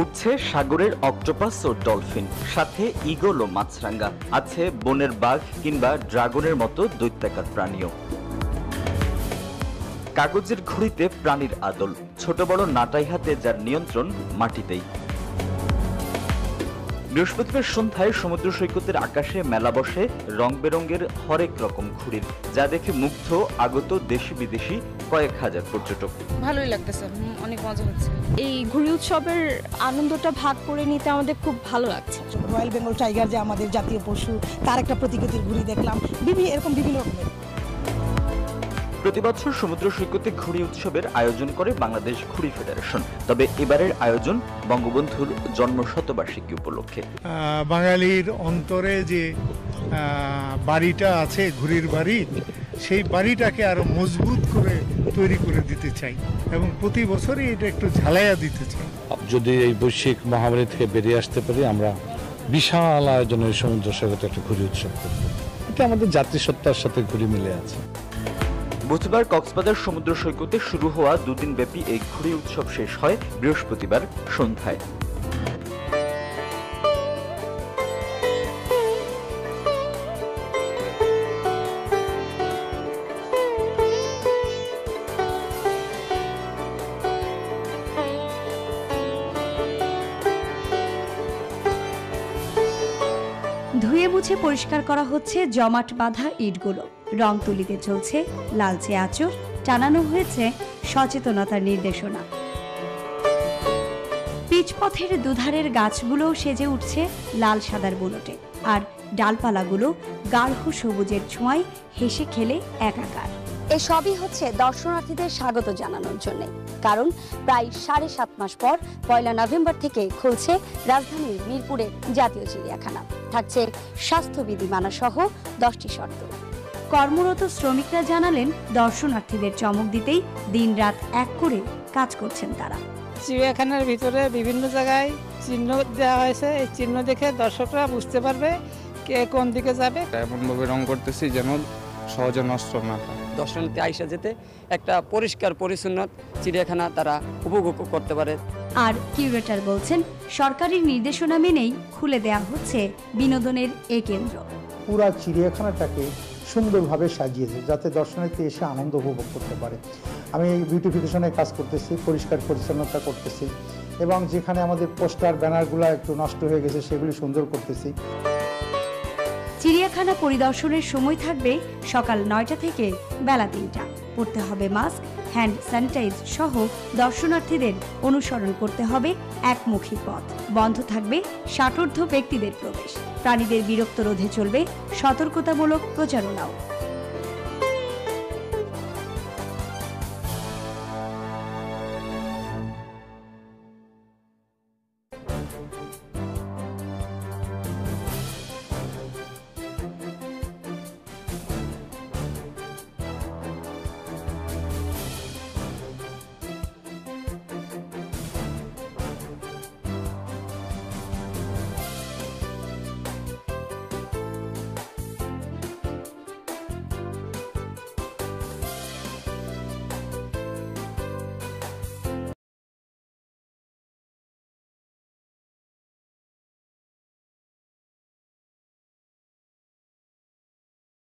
উঠছে সাগরের অক্টোপাস ও ডলফিন, সাথে ইগল ও মাছরাঙ্গা, আছে বনের বাঘ কিংবা ড্রাগনের মতো দৈত্যাকার প্রাণীও। কাগজের ঘড়িতে প্রাণীর আদল, ছোট বড় নাটাই হাতে যার নিয়ন্ত্রণ মাটিতেই। বৃহস্পতিবার সন্ধ্যায় সমুদ্র সৈকতের আকাশে মেলা বসে রং বেরঙের হরেক রকম ঘুড়ির যা দেখে মুগ্ধ আগত দেশি বিদেশি কয়েক হাজার পর্যটক। ভালোই লাগতেছে অনেক মজা হচ্ছে। এই ঘুড়ি উৎসবের আনন্দটা ভাগ করে নিতে আমাদের খুব ভালো লাগছে। রয়্যাল বেঙ্গল টাইগার যে আমাদের জাতীয় পশু তার একটা প্রতিকৃতির ঘুড়ি দেখলাম। বিভিন্ন এরকম বিভিন্ন রকমের। প্রতি বছর সমুদ্র সৈকতে ঘুড়ি উৎসবের আয়োজন করে বাংলাদেশ ঘুড়ি ফেডারেশন। তবে এবারের আয়োজন বঙ্গবন্ধুর জন্ম শতবার্ষিকী উপলক্ষে বাঙালির অন্তরে যে বাড়িটা আছে ঘুড়ির বাড়ি সেই বাড়িটাকে আরও মজবুত করে তৈরি করে দিতে চাই এবং প্রতি বছরই এটা একটু ঝালাইয়া দিতে চাই। যদি এই বৈশ্বিক মহামারী থেকে বেরিয়ে আসতে পারি আমরা বিশাল আয়োজনের সমুদ্র সৈকতে একটা ঘুড়ি উৎসব করব। এটা আমাদের জাতিসত্তার সাথে ঘুরি মিলে আছে। বুধবার কক্সবাজার সমুদ্র সৈকতে শুরু হওয়া দুদিনব্যাপী এই ঘুড়ি উৎসব শেষ হয় বৃহস্পতিবার সন্ধ্যায়। ধুয়ে মুছে পরিষ্কার করা হচ্ছে জমাট বাঁধা ইটগুলো। রং তুলিতে চলছে লালচে আঁচড়, টানানো হয়েছে সচেতনতার নির্দেশনা। পিচপথের দুধারের গাছগুলো সেজে উঠছে লাল সাদার বুলটে আর ডালপালাগুলো গাঢ় সবুজের ছোঁয়ায় হেসে খেলে একাকার। এসবই হচ্ছে দর্শনার্থীদের স্বাগত জানানোর জন্য। কারণ প্রায় সাড়ে সাত মাস পর পয়লা নভেম্বর থেকে খুলছে রাজধানীর মিরপুরে জাতীয় চিড়িয়াখানা। থাকছে স্বাস্থ্যবিধি মানা সহ দশটি শর্ত। কর্মরত শ্রমিকরা জানালেন দর্শনার্থীদের চমক দিতেই দিনরাত এক করে কাজ করছেন তারা। চিড়িয়াখানার ভিতরে বিভিন্ন জায়গায় চিহ্ন দেওয়া হয়েছে। এই চিহ্ন দেখে দর্শকরা বুঝতে পারবে কে কোন দিকে যাবে। এমনভাবে রং করতেছি যেন সহজে নষ্ট না হয়। দর্শনার্থী আইসা যেতে একটা পরিষ্কার পরিচ্ছন্ন চিড়িয়াখানা তারা উপভোগ করতে পারে। আর কিউরেটর বলছেন সরকারি নির্দেশনা মেনেই খুলে দেয়া হচ্ছে বিনোদনের এ কেন্দ্র। পুরা চিড়িয়াখানাটাকে সুন্দরভাবে সাজিয়েছে যাতে দর্শনার্থী এসে আনন্দ উপভোগ করতে পারে। আমি এই বিউটিফিকেশনের কাজ করতেছি পরিষ্কার পরিচ্ছন্নতা করতেছি এবং যেখানে আমাদের পোস্টার ব্যানারগুলো একটু নষ্ট হয়ে গেছে সেগুলি সুন্দর করতেছি। কারখানা পরিদর্শনের সময় থাকবে সকাল নয়টা থেকে বেলা তিনটা। পড়তে হবে মাস্ক, হ্যান্ড স্যানিটাইজ সহ দর্শনার্থীদের অনুসরণ করতে হবে একমুখী পথ। বন্ধ থাকবে ষাটোর্ধ ব্যক্তিদের প্রবেশ। প্রাণীদের বিরক্ত রোধে চলবে সতর্কতামূলক প্রচারণাও।